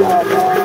Yeah.